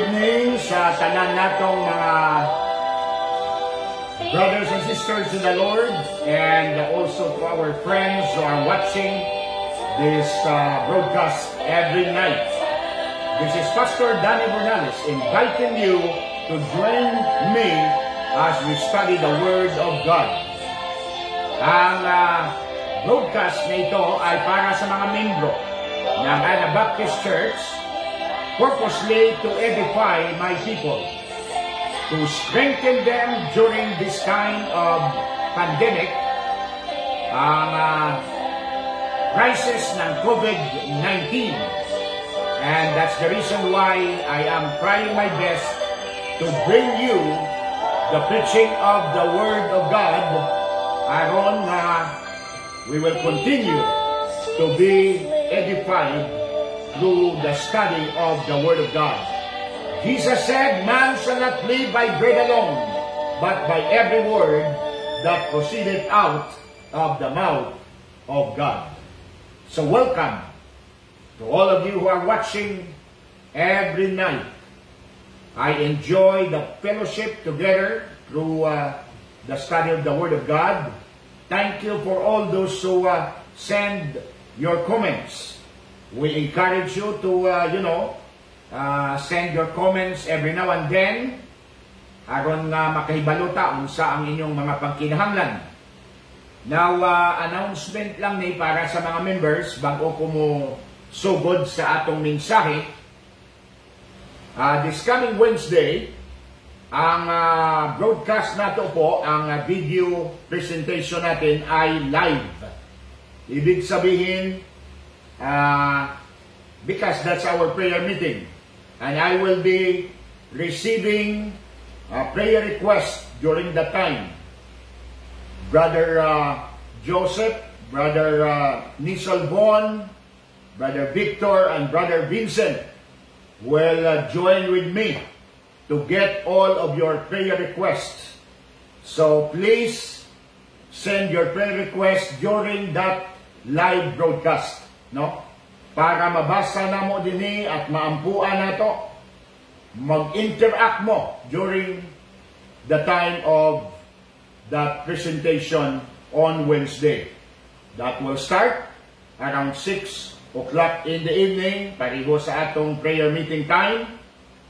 Evening sa tanan natong mga brothers and sisters in the Lord and also to our friends who are watching this uh, broadcast every night. This is Pastor Danny Bernales inviting you to join me as we study the Word of God. Ang uh, broadcast na ito ay para sa mga membro ng Anabaptist Church purposely to edify my people, to strengthen them during this kind of pandemic, ang uh, crisis ng COVID-19. And that's the reason why I am trying my best to bring you the preaching of the Word of God aron na we will continue to be edified through the study of the Word of God. Jesus said, Man shall not live by bread alone, but by every word that proceeded out of the mouth of God. So welcome to all of you who are watching every night. I enjoy the fellowship together through uh, the study of the Word of God. Thank you for all those who uh, send your comments. We encourage you to, uh, you know, uh, send your comments every now and then aron nga makahibaluta unsa ang inyong mga pagkinahanglan. Now, uh, announcement lang ni para sa mga members bago ko mo sugod sa atong mensahe. Uh, this coming Wednesday, ang uh, broadcast nato po, ang uh, video presentation natin ay live. Ibig sabihin, uh, because that's our prayer meeting. And I will be receiving a prayer request during that time. Brother uh, Joseph, Brother uh, Nisol Bon, Brother Victor, and Brother Vincent will uh, join with me to get all of your prayer requests. So please send your prayer requests during that live broadcast, no? Para mabasa na mo dinhi at maampuan nato, mag-interact mo during the time of that presentation on Wednesday. That will start around 6 o'clock in the evening, pariho sa atong prayer meeting time.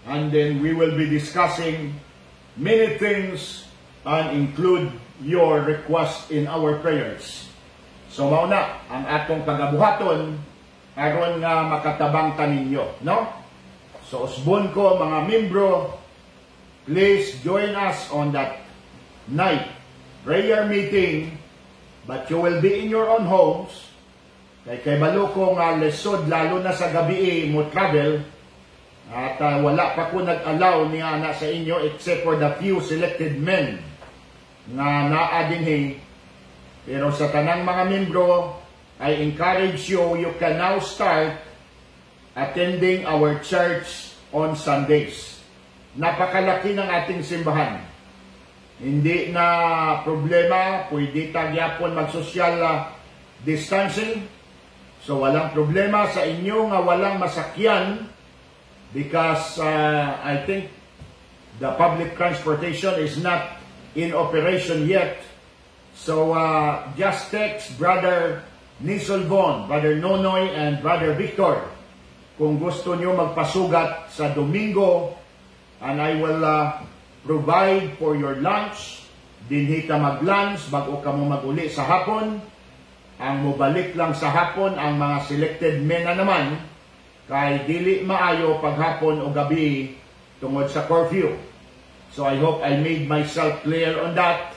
And then we will be discussing many things and include your request in our prayers. So mauna ang atong pagabuhaton aron nga makatabang taninyo, no? So usbon ko mga membro, please join us on that night prayer meeting but you will be in your own homes. Kay kay balo nga lesod lalo na sa gabi mo travel at uh, wala pa ko nag-allow ni ana sa inyo except for the few selected men nga naa dinhi. Pero sa tanang mga membro, I encourage you, you can now start attending our church on Sundays. Napakalaki ng ating simbahan. Hindi na problema, pwede tagyapon mag-social uh, distancing. So walang problema sa inyo nga walang masakyan because uh, I think the public transportation is not in operation yet. So uh, just text Brother Nisol Von, Brother Nonoy, and Brother Victor kung gusto nyo magpasugat sa Domingo and I will uh, provide for your lunch. Dinhi ka mag-lunch bago ka mo maguli sa hapon. Ang mubalik lang sa hapon ang mga selected men na naman kay dili maayo paghapon o gabi tungod sa curfew. So I hope I made myself clear on that.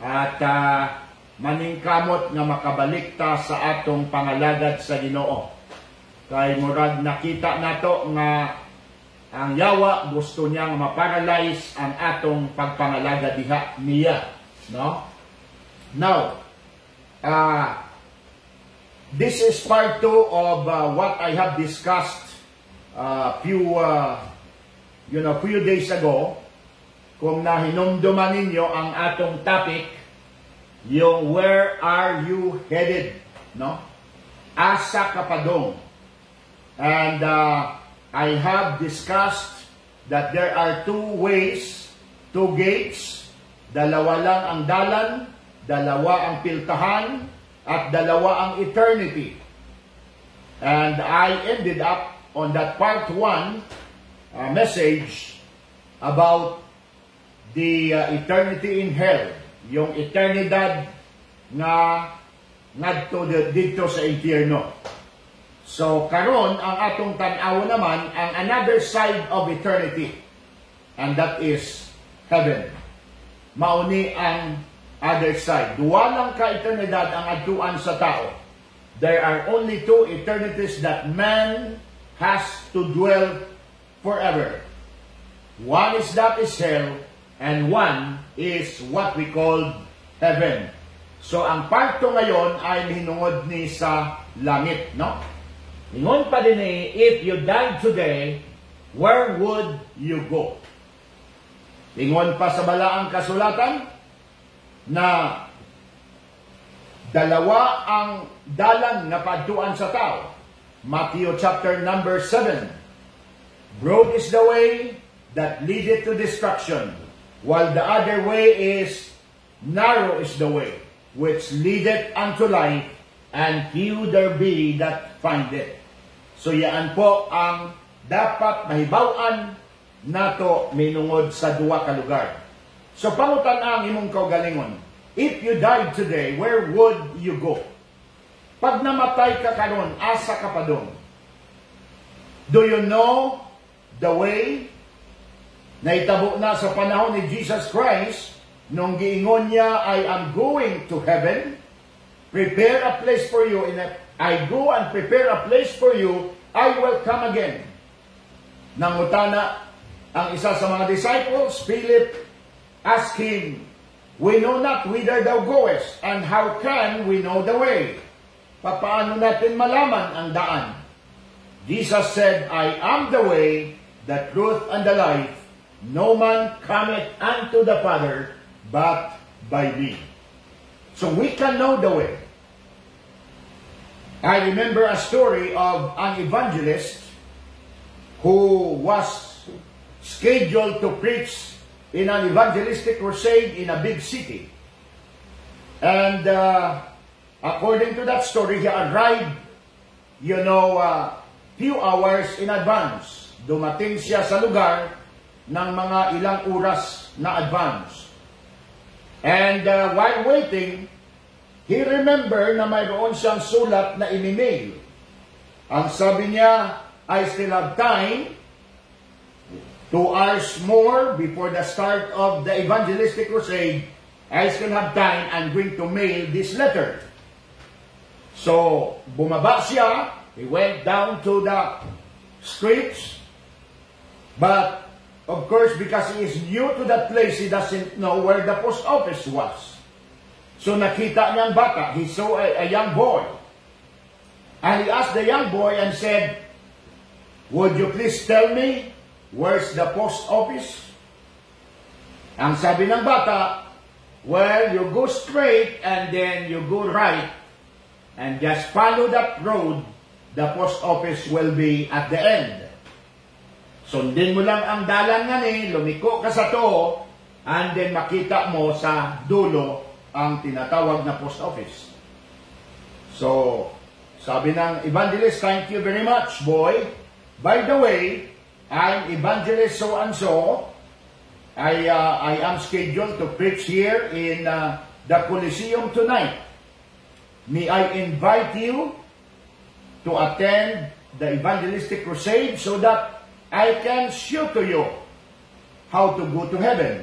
At uh, maningkamot nga makabalik ta sa atong pangalagad sa Ginoo. Kay murag nakita nato nga ang yawa gusto niyang maparalyze ang atong pagpangalaga diha niya, no? Now, uh, this is part 2 of uh, what I have discussed uh, few uh, you know, few days ago. Kung nahinumduman ninyo ang atong topic, yung where are you headed, no? Asa ka pa dong. And uh, I have discussed that there are two ways, two gates, dalawa lang ang dalan, dalawa ang piltahan, at dalawa ang eternity. And I ended up on that part one uh, message about the uh, eternity in hell, yung eternidad nga ngadto dito sa impyerno. So karon ang atong tan-aw naman ang another side of eternity. And that is heaven. Mauni ang other side. Duwa lang ka eternidad ang adtuan sa tao. There are only two eternities that man has to dwell forever. One is that is hell, and one is what we call heaven. So ang part to ngayon ay hinungod ni sa langit, no? Ingon pa din eh, if you died today, where would you go? Ingon pa sa balaang kasulatan na dalawa ang dalan na padtuan sa tao. Matthew chapter number 7. Broad is the way that leadeth to destruction, while the other way is narrow is the way which leadeth unto life, and few there be that find it. So yaan po ang dapat mahibaw-an nato minungod sa duwa ka lugar. So pangutan ang imong kaugalingon. If you died today, where would you go? Pag namatay ka karon, asa ka pa doon? Do you know the way na itabo na sa panahon ni Jesus Christ nung giingon niya, I am going to heaven, prepare a place for you in a I go and prepare a place for you, I will come again. Nangutana ang isa sa mga disciples, Philip, asked him, We know not whither thou goest, and how can we know the way? Papaano natin malaman ang daan? Jesus said, I am the way, the truth, and the life. No man cometh unto the Father but by me. So we can know the way. I remember a story of an evangelist who was scheduled to preach in an evangelistic crusade in a big city. And uh, according to that story, he arrived, you know, uh, few hours in advance. Dumating siya sa lugar ng mga ilang oras na advance. And uh, while waiting, he remember na mayroon siyang sulat na inimail. Ang sabi niya, I still have time, two hours more before the start of the evangelistic crusade, I still have time, I'm going to mail this letter. So, bumaba siya, he went down to the streets, but of course, because he is new to that place, he doesn't know where the post office was. So nakita niyang bata, he saw a, a young boy. And he asked the young boy and said, Would you please tell me where's the post office? Ang sabi ng bata, Well, you go straight and then you go right and just follow that road, the post office will be at the end. Sundin mo lang ang dalan nga ni, lumiko ka sa to, and then makita mo sa dulo ang tinatawag na post office. So, sabi ng evangelist, thank you very much, boy. By the way, I'm evangelist so and so. I, uh, I am scheduled to preach here in uh, the Coliseum tonight. May I invite you to attend the evangelistic crusade so that I can show to you how to go to heaven.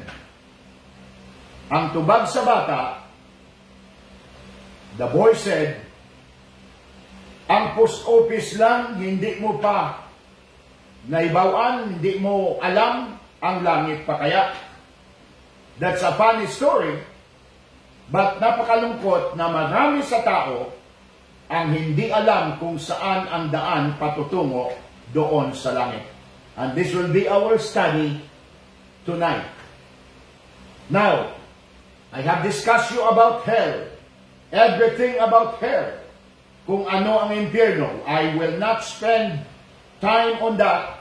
Ang tubag sa bata, the boy said, ang post office lang, hindi mo pa naibawan, hindi mo alam ang langit pa kaya. That's a funny story, but napakalungkot na marami sa tao ang hindi alam kung saan ang daan patutungo doon sa langit. And this will be our study tonight. Now, I have discussed you about hell, everything about hell, kung ano ang impyerno. I will not spend time on that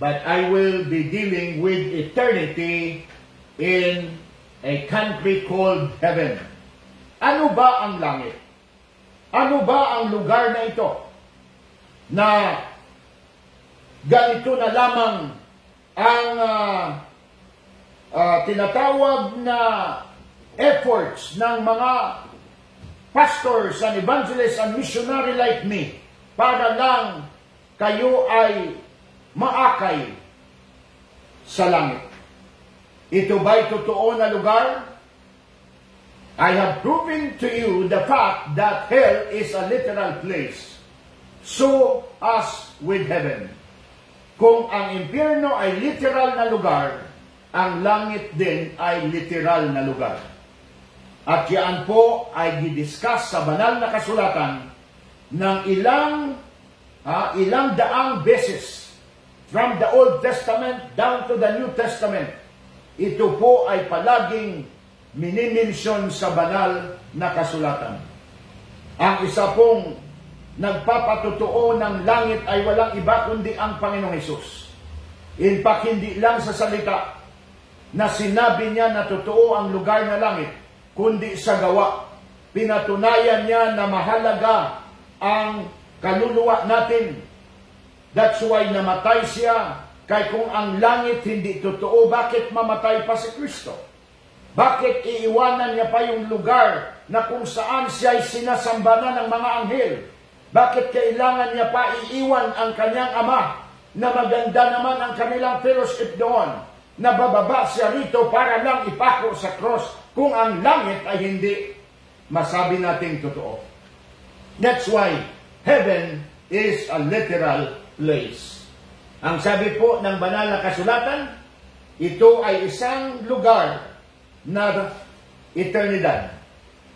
but I will be dealing with eternity in a country called heaven. Ano ba ang langit? Ano ba ang lugar na ito? Na ganito na lamang ang uh, uh, tinatawag na efforts ng mga pastors and evangelists and missionary like me para lang kayo ay maakay sa langit. Ito ba'y totoo na lugar? I have proven to you the fact that hell is a literal place. So as with heaven. Kung ang impyerno ay literal na lugar, ang langit din ay literal na lugar. At yan po ay gidiscuss sa banal na kasulatan ng ilang ha, ilang daang beses from the Old Testament down to the New Testament. Ito po ay palaging minimensyon sa banal na kasulatan. Ang isa pong nagpapatotoo ng langit ay walang iba kundi ang Panginoong Hesus. In fact, hindi lang sa salita na sinabi niya na totoo ang lugar na langit, kundi sa gawa. Pinatunayan niya na mahalaga ang kaluluwa natin. That's why namatay siya. Kaya kung ang langit hindi totoo, bakit mamatay pa si Kristo? Bakit iiwanan niya pa yung lugar na kung saan siya ay sinasamba na ng mga anghel? Bakit kailangan niya pa iiwan ang kanyang ama na maganda naman ang kanilang fellowship doon? Na bababa siya rito para lang ipako sa cross kung ang langit ay hindi masabi nating totoo. That's why heaven is a literal place. Ang sabi po ng banal na kasulatan, ito ay isang lugar na eternidad.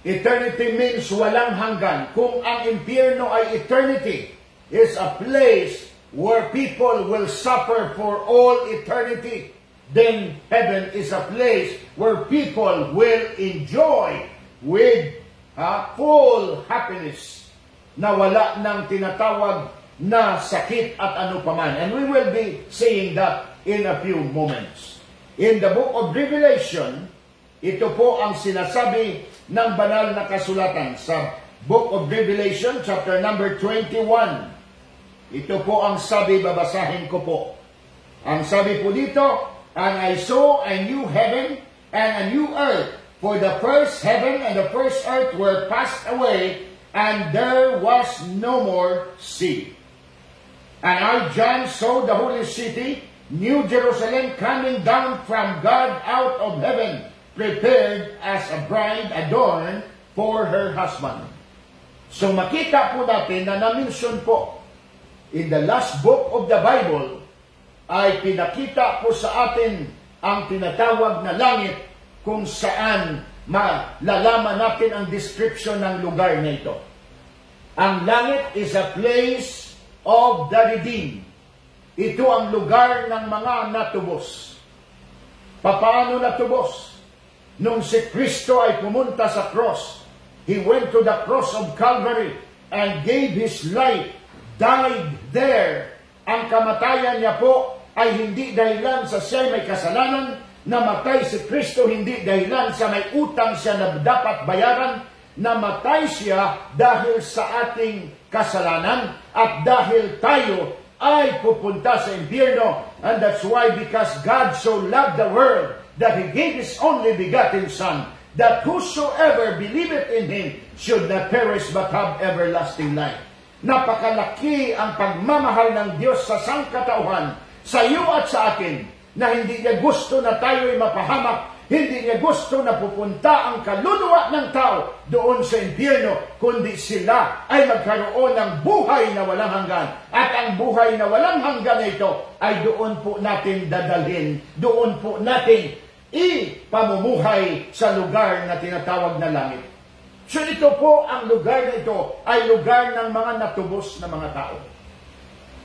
Eternity means walang hanggan. Kung ang impyerno ay eternity, is a place where people will suffer for all eternity, then heaven is a place where people will enjoy with uh, full happiness na wala ng tinatawag na sakit at ano paman. And we will be seeing that in a few moments. In the book of Revelation, ito po ang sinasabi ng banal na kasulatan sa Book of Revelation, chapter number 21. Ito po ang sabi, babasahin ko po. Ang sabi po dito, And I saw a new heaven and a new earth, for the first heaven and the first earth were passed away, and there was no more sea. And I, John, saw the holy city, New Jerusalem, coming down from God out of heaven, prepared as a bride adorned for her husband. So makita po natin na na-mention po in the last book of the Bible ay pinakita po sa atin ang tinatawag na langit kung saan malalaman natin ang description ng lugar na ito. Ang langit is a place of the redeemed. Ito ang lugar ng mga natubos. Paano natubos? Nung si Kristo ay pumunta sa cross, He went to the cross of Calvary and gave His life, died there. Ang kamatayan niya po ay hindi dahilan sa siya may kasalanan, namatay si Kristo hindi dahilan sa may utang siya na dapat bayaran, namatay siya dahil sa ating kasalanan at dahil tayo ay pupunta sa impyerno. And that's why because God so loved the world that He gave His only begotten Son, that whosoever believeth in Him should not perish but have everlasting life. Napakalaki ang pagmamahal ng Diyos sa sangkatauhan, sa iyo at sa akin, na hindi niya gusto na tayo'y mapahamak, hindi niya gusto na pupunta ang kaluluwa ng tao doon sa impyerno, kundi sila ay magkaroon ng buhay na walang hanggan. At ang buhay na walang hanggan ito ay doon po natin dadalhin, doon po natin ipamumuhay sa lugar na tinatawag na langit. So ito po ang lugar na ito ay lugar ng mga natubos na mga tao.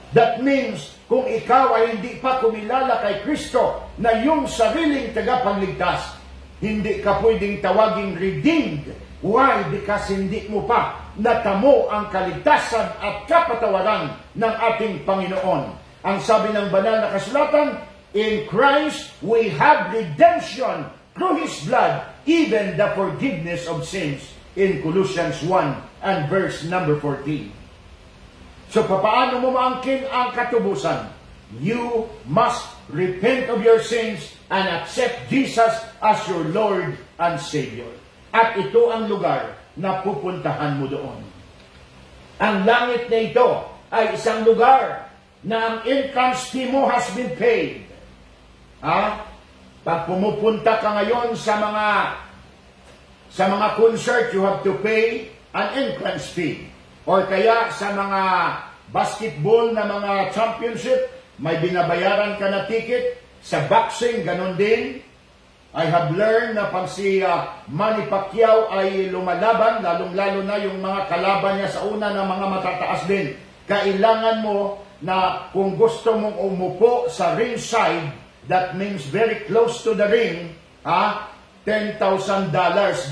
That means, kung ikaw ay hindi pa kumilala kay Kristo na yung sariling tagapagligtas, hindi ka pwedeng tawaging redeemed. Why? Because hindi mo pa natamo ang kaligtasan at kapatawaran ng ating Panginoon. Ang sabi ng banal na kasulatan, In Christ we have redemption through His blood, even the forgiveness of sins. In Colossians 1 and verse number 14. So papaano mo maangkin ang katubusan? You must repent of your sins and accept Jesus as your Lord and Savior. At ito ang lugar na pupuntahan mo doon. Ang langit na ito ay isang lugar na ang entrance fee mo has been paid. Ha? Pag pumupunta ka ngayon sa mga sa mga concert, you have to pay an entrance fee. Or kaya sa mga basketball na mga championship, may binabayaran ka na ticket. Sa boxing, ganun din. I have learned na pag si uh, Manny Pacquiao ay lumalaban, lalong-lalo na yung mga kalaban niya sa una ng mga matataas din, kailangan mo na kung gusto mong umupo sa ringside, that means very close to the ring, ha, $10,000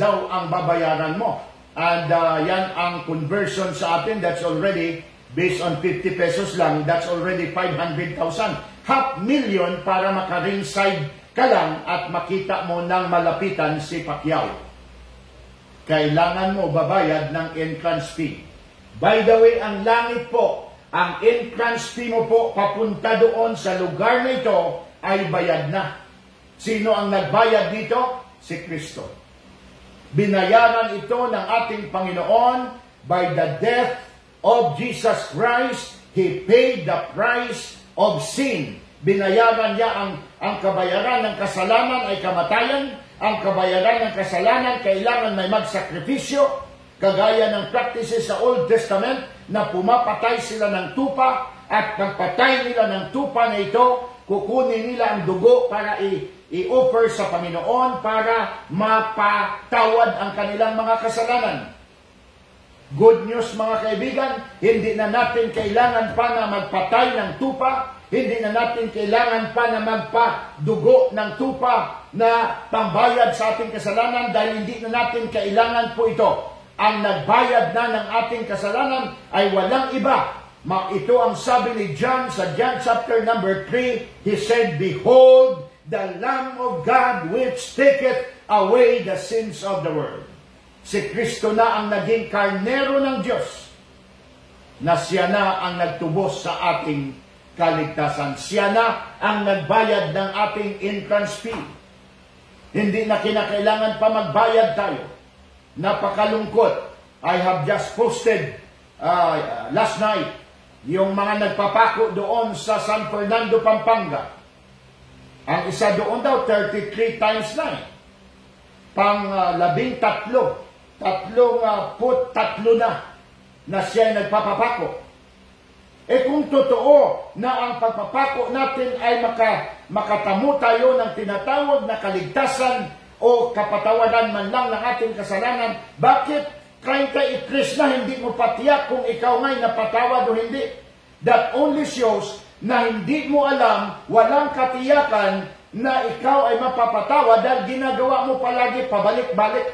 daw ang babayaran mo. And uh, yan ang conversion sa atin, that's already based on 50 pesos lang, that's already 500,000. Half million para maka-ringside ka lang at makita mo ng malapitan si Pacquiao. Kailangan mo babayad ng entrance fee. By the way, ang langit po, ang entrance fee mo po papunta doon sa lugar na ito ay bayad na. Sino ang nagbayad dito? Si Kristo. Binayaran ito ng ating Panginoon by the death of Jesus Christ. He paid the price of sin Binayaran niya ang, ang kabayaran ng kasalanan ay kamatayan. Ang kabayaran ng kasalanan kailangan may magsakripisyo. Kagaya ng practices sa Old Testament na pumapatay sila ng tupa at pagpatay nila ng tupa na ito, kukunin nila ang dugo para i- i-offer sa Panginoon para mapatawad ang kanilang mga kasalanan. Good news mga kaibigan, hindi na natin kailangan pa na magpatay ng tupa hindi na natin kailangan pa na magpadugo ng tupa na pambayad sa ating kasalanan dahil hindi na natin kailangan po ito. Ang nagbayad na ng ating kasalanan ay walang iba. Ito ang sabi ni John sa John chapter number 3. He said, Behold, the Lamb of God which taketh away the sins of the world. Si Kristo na ang naging karnero ng Diyos na siya na ang nagtubos sa ating kaligtasan. Siya na ang nagbayad ng ating entrance fee. Hindi na kinakailangan pa magbayad tayo. Napakalungkot. I have just posted uh, last night yung mga nagpapako doon sa San Fernando, Pampanga. Ang isa doon daw, 33 times na eh. Pang uh, labing tatlo. Tatlong uh, put, tatlo na na siya nagpapapako. Eh kung totoo na ang pagpapako natin ay maka, makatamo tayo ng tinatawag na kaligtasan o kapatawaran man lang ng ating kasalanan, bakit kahit kay Krishna hindi mo patiyak kung ikaw nga'y napatawad o hindi? That only shows na hindi mo alam, walang katiyakan na ikaw ay mapapatawa dahil ginagawa mo palagi pabalik-balik.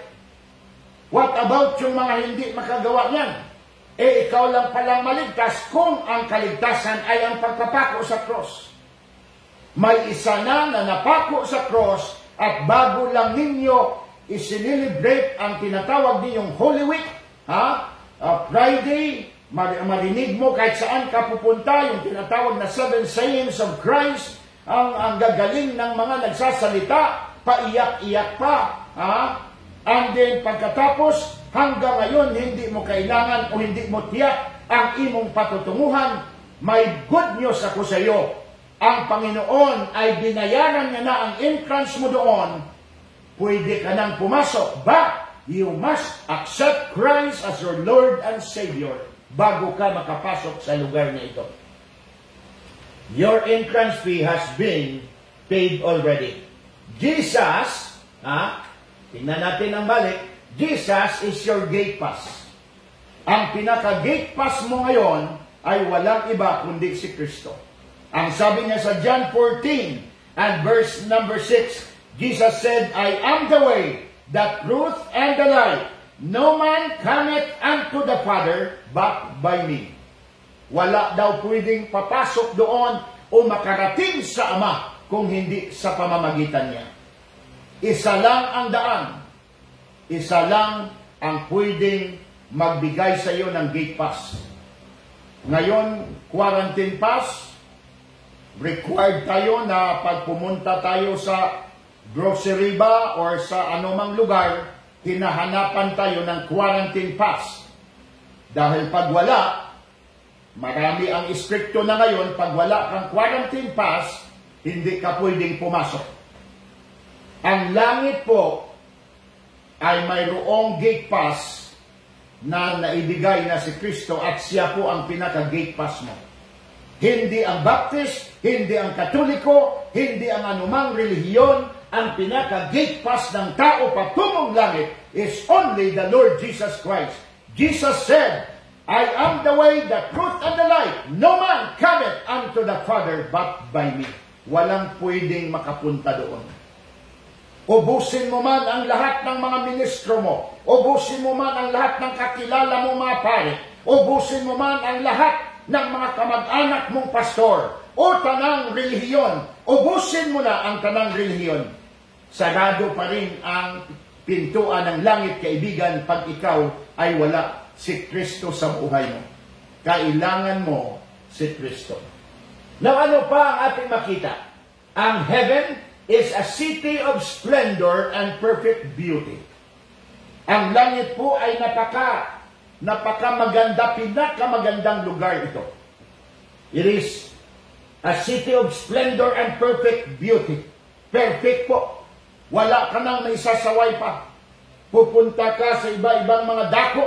What about yung mga hindi makagawa niyan? eh ikaw lang palang maligtas kung ang kaligtasan ay ang pagpapako sa cross. May isa na na napako sa cross at bago lang ninyo isinilibrate ang tinatawag ninyong Holy Week, ha? Uh, Friday, marinig mo kahit saan ka pupunta, yung tinatawag na seven sayings of Christ, ang, ang gagaling ng mga nagsasalita, paiyak-iyak pa, ha? And then pagkatapos, hanggang ngayon hindi mo kailangan o hindi mo tiyak ang imong patutunguhan, may good news ako sa iyo. Ang Panginoon ay binayaran niya na ang entrance mo doon. Pwede ka nang pumasok, but you must accept Christ as your Lord and Savior bago ka makapasok sa lugar na ito. Your entrance fee has been paid already. Jesus, ha? Tingnan natin ang balik. Jesus is your gate pass. Ang pinaka-gate pass mo ngayon ay walang iba kundi si Kristo. Ang sabi niya sa John 14 and verse number 6, Jesus said, I am the way, the truth, and the life. No man cometh unto the Father but by me. Wala daw pwedeng papasok doon o makarating sa Ama kung hindi sa pamamagitan niya. Isa lang ang daan. Isa lang ang pwedeng magbigay sa iyo ng gate pass. Ngayon, quarantine pass, required tayo na pag pumunta tayo sa grocery ba or sa anumang lugar, hinahanapan tayo ng quarantine pass. Dahil pag wala, marami ang istrikto na ngayon, pag wala kang quarantine pass, hindi ka pwedeng pumasok. Ang langit po ay mayroong gate pass na naibigay na si Kristo at siya po ang pinaka-gate pass mo. Hindi ang Baptist, hindi ang Katoliko, hindi ang anumang relihiyon, ang pinaka-gate pass ng tao patungong langit is only the Lord Jesus Christ. Jesus said, I am the way, the truth, and the life. No man cometh unto the Father but by me. Walang pwedeng makapunta doon. Ubusin mo man ang lahat ng mga ministro mo. Ubusin mo man ang lahat ng kakilala mo mga pare. Ubusin mo man ang lahat ng mga kamag-anak mong pastor o tanang relihiyon. Ubusin mo na ang tanang relihiyon. Sarado pa rin ang pintuan ng langit, kaibigan, pag ikaw ay wala si Kristo sa buhay mo. Kailangan mo si Kristo. Now ano pa ang ating makita? Ang heaven is a city of splendor and perfect beauty. Ang langit po ay napaka, napaka maganda, pinakamagandang lugar ito. It is a city of splendor and perfect beauty. Perfect po. Wala ka nang may sasaway pa. Pupunta ka sa iba-ibang mga dako.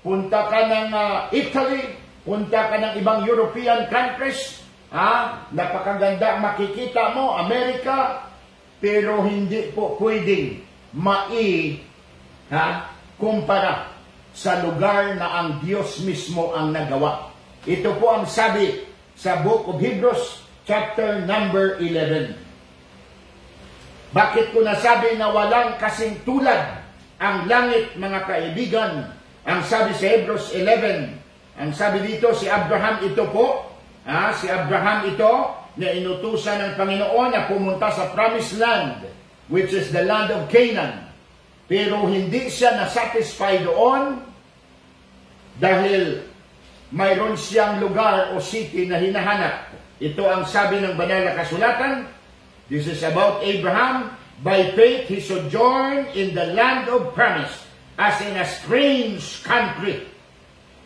Punta ka ng uh, Italy. Punta ka ng ibang European countries. Ha? Napakaganda makikita mo, Amerika, pero hindi po pwedeng mai ha, kumpara sa lugar na ang Diyos mismo ang nagawa. Ito po ang sabi sa Book of Hebrews, chapter number 11. Bakit ko nasabi na walang kasing tulad ang langit, mga kaibigan? Ang sabi sa Hebrews 11, ang sabi dito, si Abraham ito po, Ha? Si Abraham ito na inutusan ng Panginoon na pumunta sa promised land, which is the land of Canaan. Pero hindi siya na-satisfy doon dahil mayroon siyang lugar o city na hinahanap. Ito ang sabi ng banal na kasulatan. This is about Abraham. By faith, he sojourned in the land of promise as in a strange country.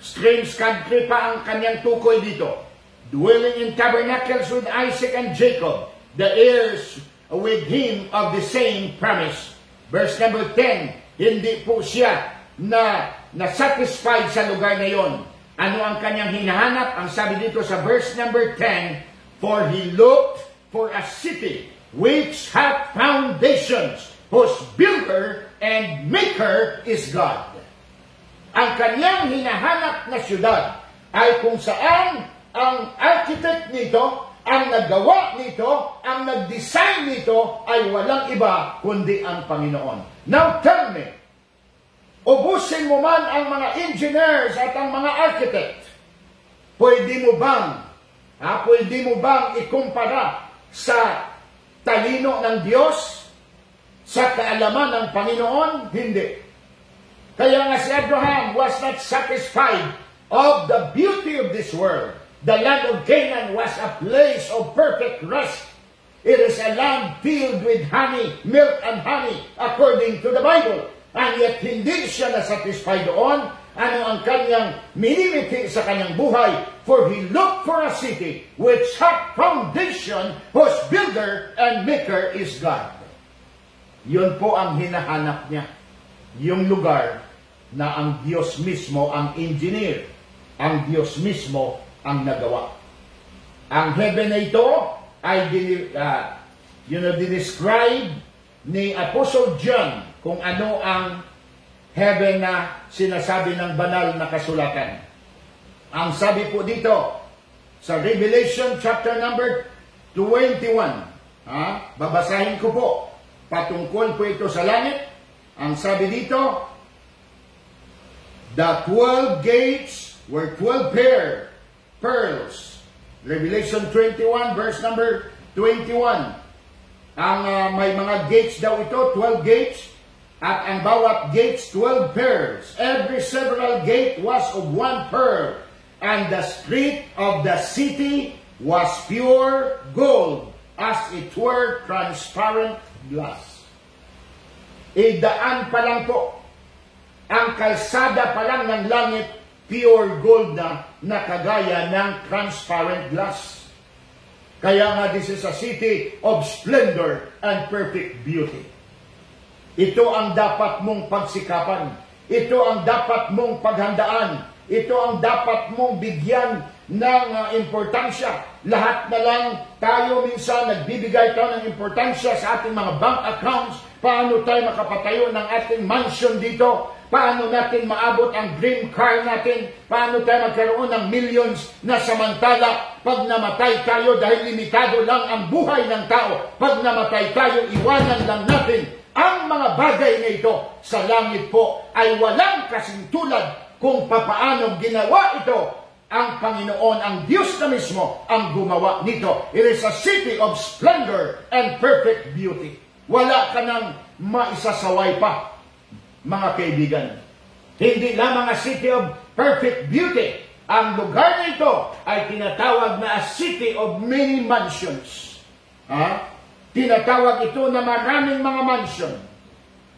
Strange country pa ang kanyang tukoy dito dwelling in tabernacles with Isaac and Jacob, the heirs with him of the same promise. Verse number 10, hindi po siya na na-satisfied sa lugar na yon. Ano ang kanyang hinahanap? Ang sabi dito sa verse number 10, For he looked for a city which hath foundations, whose builder and maker is God. Ang kanyang hinahanap na syudad ay kung saan ang architect nito, ang naggawa nito, ang nag-design nito ay walang iba kundi ang Panginoon. Now tell me, ubusin mo man ang mga engineers at ang mga architect, pwede mo bang, ha, pwede mo bang ikumpara sa talino ng Diyos, sa kaalaman ng Panginoon? Hindi. Kaya nga si Abraham was not satisfied of the beauty of this world. The land of Canaan was a place of perfect rest. It is a land filled with honey, milk and honey, according to the Bible. And yet hindi siya na-satisfy doon. Ano ang kanyang minimiti sa kanyang buhay? For he looked for a city which had foundation, whose builder and maker is God. Yun po ang hinahanap niya. Yung lugar na ang Diyos mismo ang engineer. Ang Diyos mismo ang nagawa. Ang heaven na ito ay uh, you know, describe ni Apostle John kung ano ang heaven na sinasabi ng banal na kasulatan. Ang sabi po dito sa Revelation chapter number 21, ha? babasahin ko po, patungkol po ito sa langit. Ang sabi dito, The twelve gates were twelve pairs pearls. Revelation 21 verse number 21. Ang uh, may mga gates daw ito, 12 gates, at ang bawat gates, 12 pearls. Every several gate was of one pearl, and the street of the city was pure gold, as it were transparent glass. Idaan pa lang po, ang kalsada pa lang ng langit, pure gold na nakagaya ng transparent glass. Kaya nga this is a city of splendor and perfect beauty. Ito ang dapat mong pagsikapan. Ito ang dapat mong paghandaan. Ito ang dapat mong bigyan ng uh, importansya. Lahat na lang tayo minsan nagbibigay tayo ng importansya sa ating mga bank accounts. Paano tayo makapatayo ng ating mansion dito? Paano natin maabot ang dream car natin? Paano tayo magkaroon ng millions na samantala pag namatay tayo dahil limitado lang ang buhay ng tao? Pag namatay tayo, iwanan lang natin ang mga bagay na ito sa langit po ay walang kasintulad kung papaano ginawa ito ang Panginoon, ang Diyos na mismo ang gumawa nito. It is a city of splendor and perfect beauty. Wala ka nang maisasaway pa mga kaibigan. Hindi lamang a city of perfect beauty. Ang lugar nito ay tinatawag na a city of many mansions. Ha? Tinatawag ito na maraming mga mansion.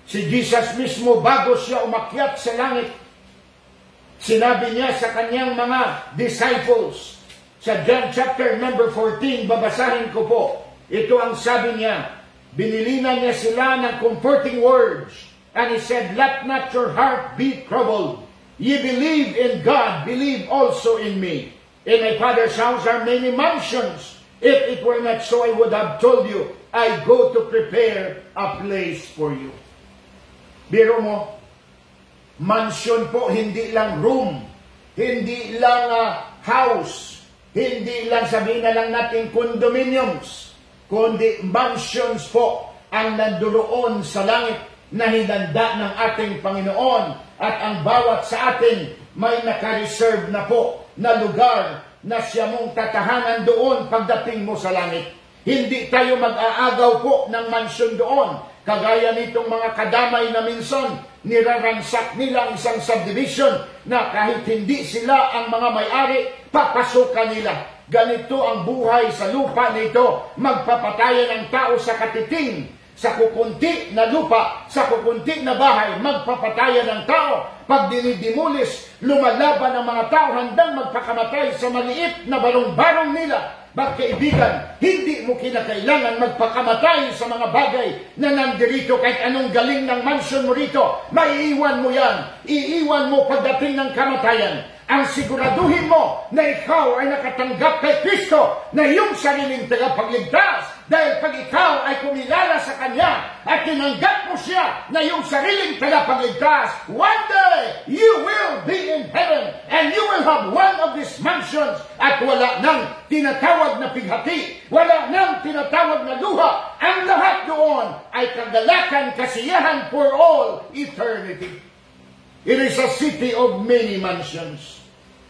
Si Jesus mismo bago siya umakyat sa langit, sinabi niya sa kanyang mga disciples, sa John chapter number 14, babasahin ko po, ito ang sabi niya, binilinan niya sila ng comforting words, And he said, Let not your heart be troubled. Ye believe in God, believe also in me. In my Father's house are many mansions. If it were not so, I would have told you, I go to prepare a place for you. Biro mo, mansion po, hindi lang room, hindi lang uh, house, hindi lang sabihin na lang natin condominiums, kundi mansions po ang nanduroon sa langit na hinanda ng ating Panginoon at ang bawat sa atin may naka-reserve na po na lugar na siya mong tatahanan doon pagdating mo sa langit. Hindi tayo mag-aagaw po ng mansyon doon. Kagaya nitong mga kadamay na minsan, niraransak nila ang isang subdivision na kahit hindi sila ang mga may-ari, papasukan nila. Ganito ang buhay sa lupa nito, magpapatayan ang tao sa katiting sa kukunti na lupa, sa kukunti na bahay, magpapatayan ng tao. Pag dinidimulis, lumalaban ang mga tao handang magpakamatay sa maliit na barong-barong nila. Magkaibigan, hindi mo kinakailangan magpakamatay sa mga bagay na nandirito kahit anong galing ng mansion mo rito. Maiiwan mo yan. Iiwan mo pagdating ng kamatayan ang siguraduhin mo na ikaw ay nakatanggap kay Kristo na iyong sariling tagapagligtas dahil pag ikaw ay kumilala sa Kanya at tinanggap mo siya na iyong sariling tagapagligtas, one day you will be in heaven and you will have one of these mansions at wala nang tinatawag na pighati, wala nang tinatawag na luha. Ang lahat doon ay kagalakan, kasiyahan for all eternity. It is a city of many mansions.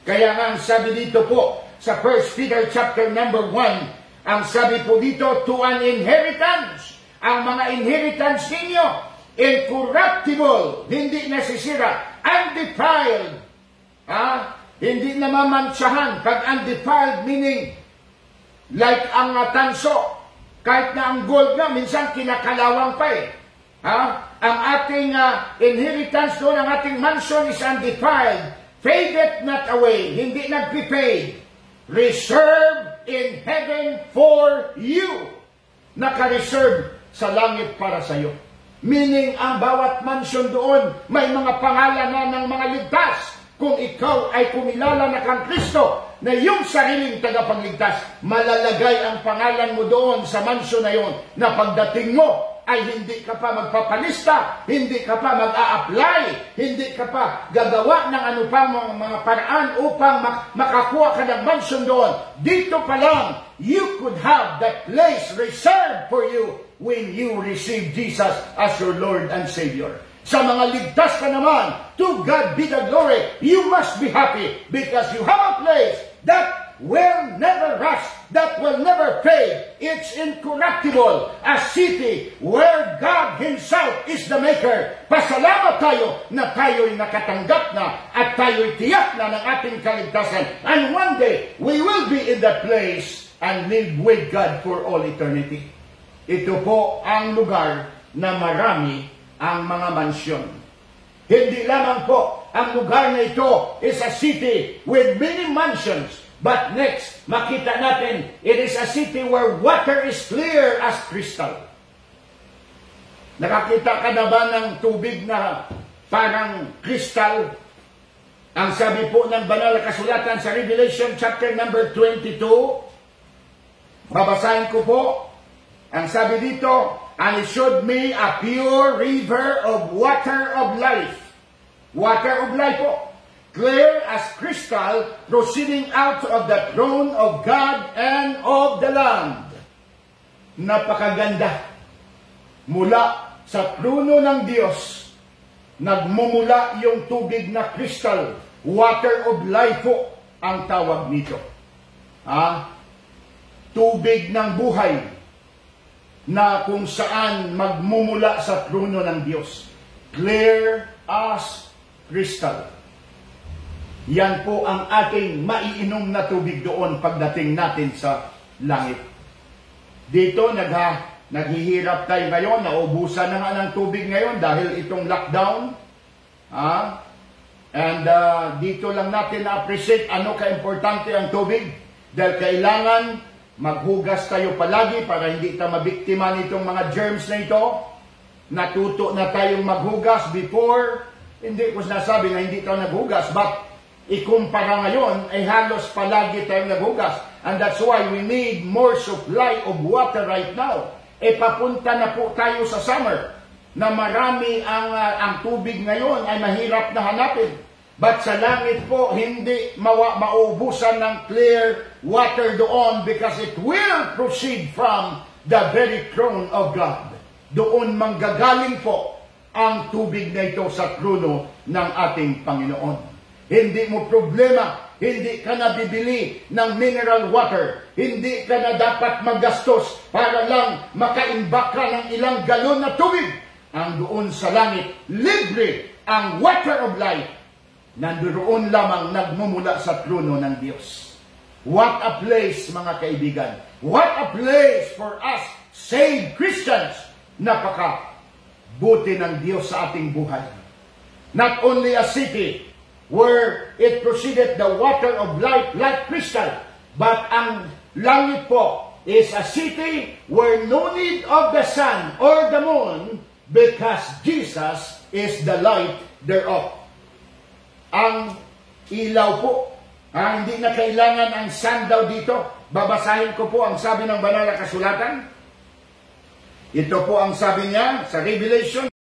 Kaya nga ang sabi dito po sa 1 Peter chapter number 1, ang sabi po dito, to an inheritance. Ang mga inheritance ninyo, incorruptible, hindi nasisira, undefiled, ha? hindi namamantsahan. Pag undefiled, meaning, like ang tanso, kahit na ang gold nga, minsan kinakalawang pa eh. Ha? Ang ating uh, inheritance doon, ang ating mansion is undefiled. Fadeth not away. Hindi nagpipade. Reserved in heaven for you. Naka-reserve sa langit para sa iyo. Meaning, ang bawat mansion doon, may mga pangalan na ng mga ligtas. Kung ikaw ay kumilala na kang Kristo, na yung sariling tagapagligtas, malalagay ang pangalan mo doon sa mansion na yon na pagdating mo, ay hindi ka pa magpapalista, hindi ka pa mag-a-apply, hindi ka pa gagawa ng ano pa mga, paraan upang mak- makakuha ka ng mansion doon. Dito pa lang, you could have that place reserved for you when you receive Jesus as your Lord and Savior. Sa mga ligtas ka naman, to God be the glory. You must be happy because you have a place that will never rust, that will never fade. It's incorruptible. A city where God Himself is the maker. Pasalamat tayo na tayo'y nakatanggap na at tayo'y tiyak na ng ating kaligtasan. And one day, we will be in that place and live with God for all eternity. Ito po ang lugar na marami ang mga mansyon. Hindi lamang po ang lugar na ito is a city with many mansions. But next, makita natin, it is a city where water is clear as crystal. Nakakita ka na ba ng tubig na parang crystal? Ang sabi po ng banal na kasulatan sa Revelation chapter number 22, babasahin ko po, ang sabi dito, And it showed me a pure river of water of life Water of life po. Clear as crystal, proceeding out of the throne of God and of the Lamb. Napakaganda. Mula sa trono ng Diyos, nagmumula yung tubig na crystal. Water of life po ang tawag nito. Ha? Tubig ng buhay na kung saan magmumula sa trono ng Diyos. Clear as crystal. Yan po ang ating maiinom na tubig doon pagdating natin sa langit. Dito nagha, naghihirap tayo ngayon, naubusan na nga ng tubig ngayon dahil itong lockdown. Ah, and uh, dito lang natin na-appreciate ano ka-importante ang tubig dahil kailangan maghugas tayo palagi para hindi tayo mabiktima nitong mga germs na ito. Natuto na tayong maghugas before hindi ko sinasabi na hindi tayo naghugas, but ikumpara ngayon ay halos palagi tayong naghugas. And that's why we need more supply of water right now. E papunta na po tayo sa summer na marami ang, uh, ang tubig ngayon ay mahirap na hanapin. But sa langit po, hindi mawa, maubusan ng clear water doon because it will proceed from the very throne of God. Doon manggagaling po ang tubig na ito sa trono ng ating Panginoon. Hindi mo problema, hindi ka na bibili ng mineral water, hindi ka na dapat magastos para lang makaimbak ka ng ilang galon na tubig. Ang doon sa langit, libre ang water of life nandoon lamang nagmumula sa trono ng Diyos. What a place, mga kaibigan. What a place for us, saved Christians. Napaka buti ng Diyos sa ating buhay. Not only a city where it proceeded the water of life like crystal, but ang langit po is a city where no need of the sun or the moon because Jesus is the light thereof. Ang ilaw po, ah, hindi na kailangan ang sun daw dito. Babasahin ko po ang sabi ng banal na kasulatan. Ito po ang sabi niya sa Revelation